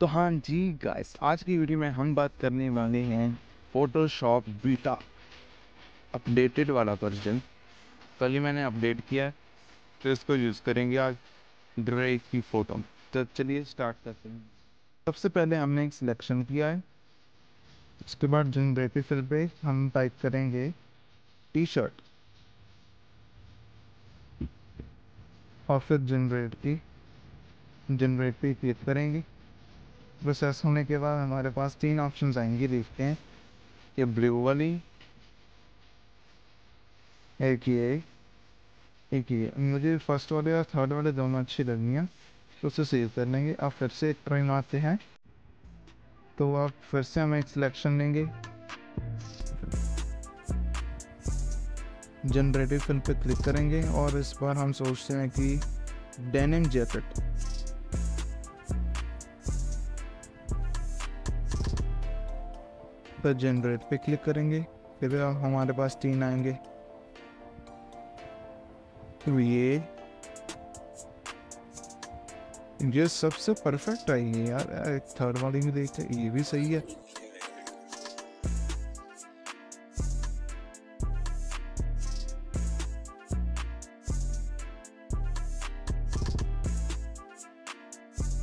तो हाँ जी गाइस आज की वीडियो में हम बात करने वाले हैं फोटोशॉप बीटा अपडेटेड वाला वर्जन कल ही मैंने अपडेट किया तो इसको यूज़ करेंगे आज ड्राइव की फ़ोटो तो चलिए स्टार्ट करते हैं। सबसे पहले हमने एक सिलेक्शन किया है, उसके बाद जनरेटिव फिल पे हम टाइप करेंगे टी शर्ट और फिर जनरेट की क्लिक करेंगे। प्रोसेस होने के बाद हमारे पास तीन ऑप्शंस आएँगे, देखते हैं। ये ब्लू वाली, एक ये एक ये। मुझे फ़र्स्ट वाले और थर्ड वाले दोनों अच्छी लगी हैं तो उसे सेव कर लेंगे। अब फिर से एक ट्रेन आते हैं। तो अब फिर से हम एक सिलेक्शन लेंगे। जनरेटिव फ़िल्म पे क्लिक करेंगे और इस बार हम सोचते हैं कि डेनिम जैकेट फिर जनरेट पे क्लिक करेंगे, फिर हमारे पास तीन आएँगे। तो ये ये सबसे परफेक्ट आई है यार थर्ड वाली भी देखते ये भी सही है।